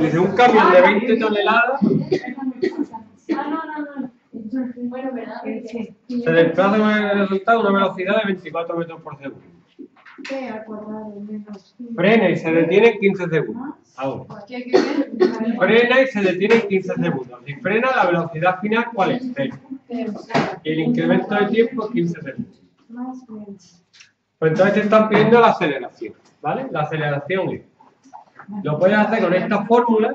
Dice, un camión de 20 toneladas se desplaza con el resultado a una velocidad de 24 metros por segundo. Frena y se detiene en 15 segundos. Frena y se detiene en 15 segundos. Si frena, la velocidad final, ¿cuál es? Y el incremento de tiempo es 15 segundos. Pues entonces te están pidiendo la aceleración, ¿vale? La aceleración es, lo puedes hacer con esta fórmula,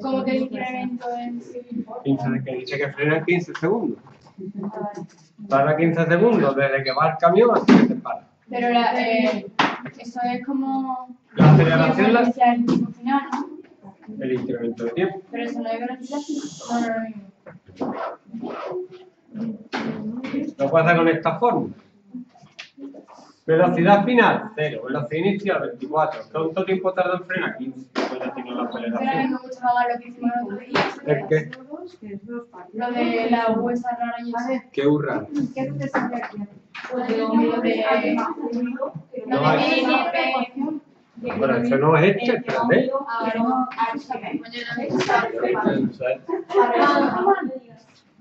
¿Cómo que el incremento en 15 que dice que frena en 15 segundos. Tarda 15 segundos desde que va el camión hasta que se para. Pero la, eh, eso es como. La aceleración, la- el final, ¿no? el incremento de tiempo. Pero eso no es. No, no, no, no. Lo puedes hacer con esta fórmula. Velocidad final, 0. Velocidad inicial, 24. ¿Cuánto tiempo tarda en frenar? 15. Pues ya tiene la aceleración. el otro día. ¿El qué? Lo de la huesa rara y Qué hurra. ¿qué sale aquí? Pues de lo de. No, es-. Bueno, eso no es este, espérate.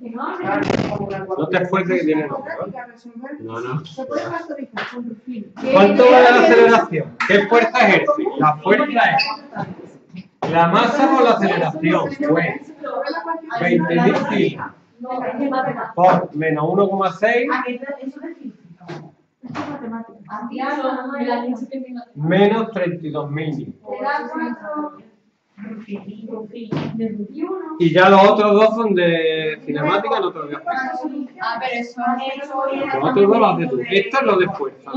No te esfuerces que tiene nombre. No, no. ¿Cuánto vale la aceleración? ¿Qué fuerza ejerce? La fuerza es la masa o la aceleración. Pues 20.000 kilos por menos 1,6 Esto es matemática. menos 32.000 mil. Y ya los otros dos son de cinemática, no te lo voy a explicar. Ah, pero eso Los otros dos los haces tú. Esto es lo de fuerza.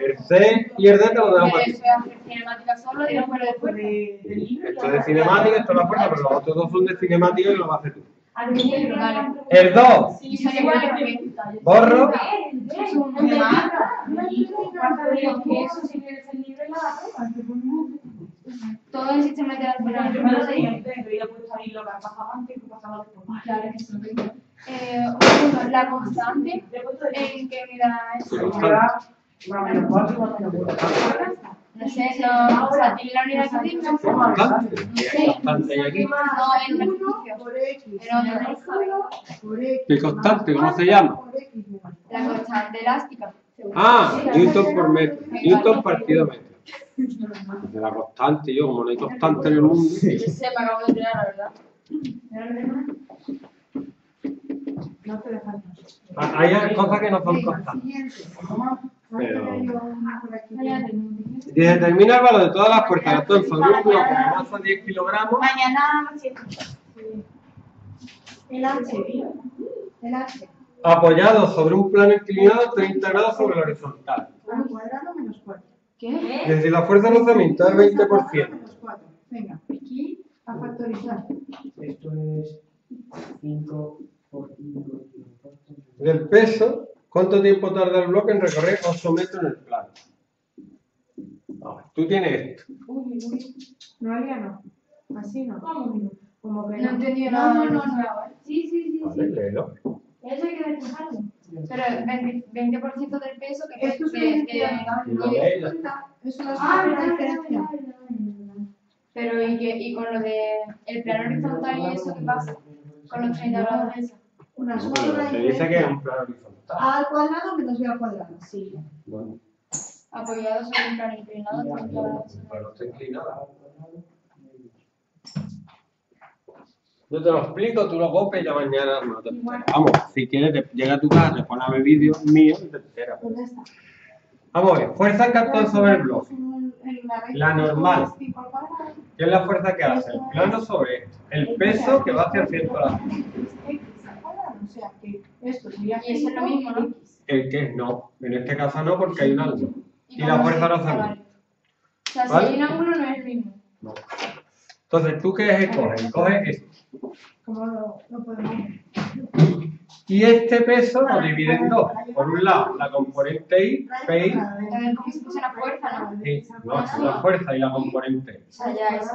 El C y el D te lo dejo para ti. Eso es hacer cinemática solo y después lo después. Esto es de cinemática, esto es la fuerza, pero los otros dos son de cinemática y lo vas a hacer tú. Vale. El 2, Y son igual que borro. es un tema. Todo el sistema de Claro que sí. Eh, la constante, ¿en qué unidad es? No sé, no, o sea, tiene la unidad que dice. Constante. ¿Qué constante hay aquí? No, en beneficio. Por X. Pero no X. ¿Qué constante? ¿Cómo se llama? La constante elástica. Ah, Newton por metro. Newton partido metro. De la constante, yo, como no hay constante en el mundo. Yo sé, me acabo de enterar, la verdad. No te dejan Ah, Hay cosas que no son constantes. Pero-. Y determina el valor de todas las actúan sobre un bloque de masa 10 kilogramos Mañana, El H. El H. apoyado sobre un plano inclinado 30 grados sobre el horizontal. Al cuadrado menos 4. ¿Qué? Es decir, la fuerza de lanzamiento es el 20%. Menos 4. Venga. Aquí a factorizar. Esto es 5 por 5. Del peso, ¿cuánto tiempo tarda el bloque en recorrer 8 metros en el plano? Tú tienes esto. Uy, uy. Noelia no. Así no. Como que No entendí nada. No, no, no. Sí, sí, sí. Vale, léelo. Eso hay que despejarlo. Pero el 20% del peso que Esto es de- una ella. Eso es Ah, una diferencia. Pero y que y con lo de el plano horizontal y eso qué pasa con los 30 grados de eso. Una sola pero te dice que es un plano horizontal. A al cuadrado menos b al cuadrado. Sí. Bueno, Apoyado sobre un plano inclinado 30 grados. pero está inclinada. Yo te lo explico, tú lo copias y ya mañana no te enteras. Vamos, si quieres, te- llega a tu casa, te pones a ver vídeos míos y te enteras. Pues. Vamos a ver, fuerza actúa sobre el bloque. En la normal. es. ¿Qué es la fuerza que hace? El plano sobre esto. El peso que va hacia el centro de la X al cuadrado. O sea que esto sería Y eso es lo mismo, ¿no? El que es no. En este caso no, porque hay un ángulo. Y la fuerza vale. O sea, si hay un ángulo no es el mismo. No. Entonces, ¿tú qué escoges? Escoges esto. Como lo, lo podemos Y este peso lo divide en dos. Por un lado, la componente I, PI, A ver cómo se puso la fuerza, ¿no? es la fuerza y la componente I. O sea, ya es.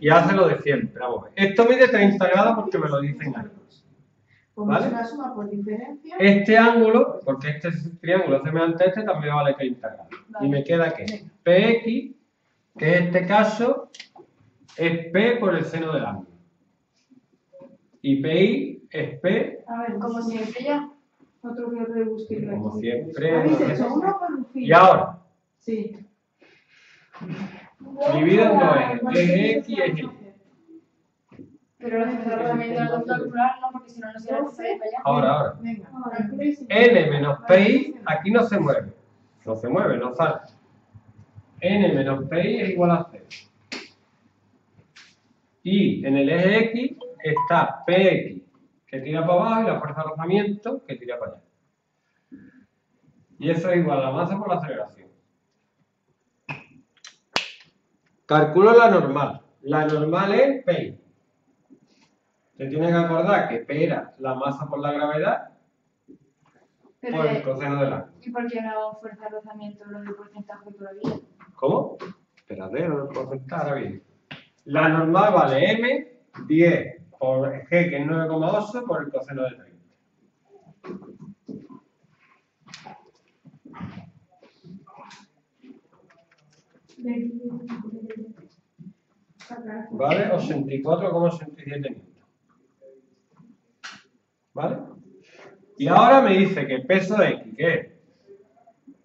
Y hace lo de siempre. Vamos a ver. Esto mide 30 grados porque me lo dicen ángulos. ¿Vale? es una suma por diferencia. Este ángulo, porque este triángulo es semejante a este, también vale 30 grados. Y me queda que PX que en este caso es P por el seno del ángulo. Y PI es P, A ver, Como siempre ya. Otro que rebusque. como siempre. Habéis hecho uno por un filo. Y ahora, Sí. divido en X y eje Y. Pero los tratamientos de la calcular no, porque si no, no se va a. Ahora, ahora. Venga. N menos PI, aquí no se mueve. No se mueve, no sale. N menos PI es igual a 0. Y en el eje X está PX, que tira para abajo, y la fuerza de rozamiento, que tira para allá. Y eso es igual a la masa por la aceleración. Calculo la normal. La normal es PI. Te tienes que acordar que P era la masa por la gravedad Pero, por el coseno del ángulo. ¿y por qué no fuerza de rozamiento lo del porcentaje todavía? ¿Cómo? Espérate, lo puedo contar ahora bien. La normal vale m 10 por g, que es 9,8, por el coseno de 30. ¿Vale? 84,87 newton. ¿Vale? Y ahora me dice que el peso de x, que es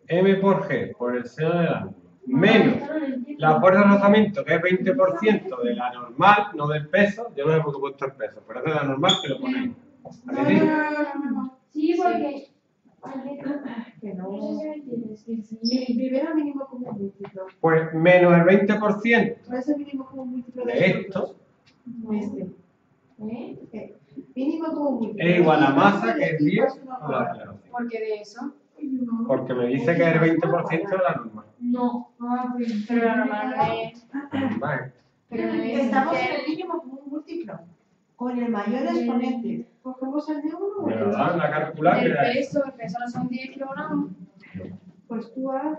m por g por el seno del ángulo, menos la fuerza de rozamiento, que es 20% de la normal, no del peso, yo no he puesto el peso, pero es de la normal que lo ponéis. ¿Vale? sí? Sí, porque. No. No si me entiendes. que sí. Mi- Primero mínimo como múltiplo. Pues menos el 20% ¿Cuál es el mínimo como múltiplo de esto? Este. ¿Eh? Mínimo como múltiplo. es igual a masa, que es de 10 más una por la hora. aceleración. ¿Por qué de eso? Porque me dice que es el 20% de la normal. No. Ah, pues. Pero la normal no es. Vale. Pero. Estamos en el mínimo como múltiplo. Con el mayor exponente. Cogemos el de uno. Me lo dan a calcular que El peso, el peso no son 10 kilogramos. Pues tú haz.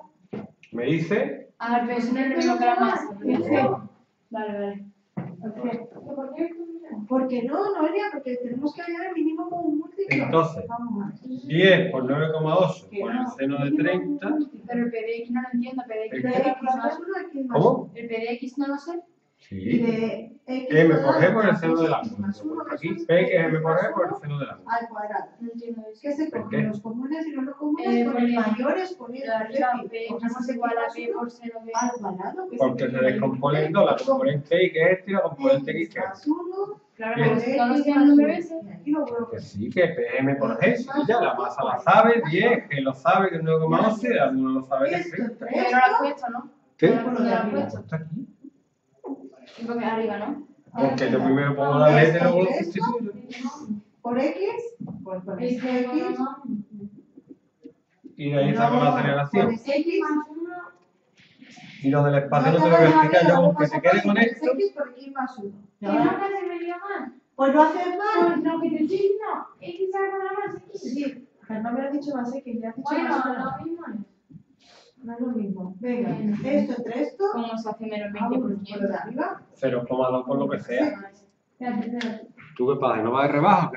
me dice Ah, el peso no es lo mismo que la masa. no, Vale, ¿Por qué? Porque no, Noelia, porque tenemos que hallar el mínimo como múltiplo. Entonces, Vamos a ver. 10 por 9,8 Que por el no, seno de mínimo 30. como múltiplo. Pero el PDX no lo entiendo. ¿El PDX qué? no X más ¿Cómo? El PDX no lo sé. Y Sí. de X M por G por el seno del ángulo. Aquí P que es M por G por el seno del ángulo. Al cuadrado. No entiendo eso. ¿Qué se ¿Por qué? los comunes y los no comunes Eh, con el porque mayor exponente. De arriba, Es P es igual a P por seno de. al cuadrado. que Porque se el descomponen dos, la componente Y que es esta y la componente X X que es Claro, por más el número ese. Y. Que sí, que PM por G, ya la masa la sabe, 10, que lo sabe, que es 9,11, el ángulo lo sabe, que es Esto 30. entre Pero no lo has esto, puesto, ¿no? ¿Qué? No lo has puesto. Está aquí. Porque arriba, ¿no? Porque yo primero pongo la letra y luego lo sustituyo. por X, pues este que X. no. Y de ahí saco la aceleración. Y lo del espacio no te lo voy a explicar yo, aunque se quede con esto. X por X más uno. Que no te hace medio más. Pues no haces mal. Pues lo que te estoy diciendo. X al cuadrado más X. Sí, pero no me has dicho más X, ya has dicho Bueno, más uno. lo mismo es. No es lo mismo. Venga, esto entre esto. ¿Cómo se hace menos Vamos por lo de 20%? arriba. 0,2 por lo que sea. Espérate, espérate. ¿Tú qué pasa? ¿No vas de rebaja?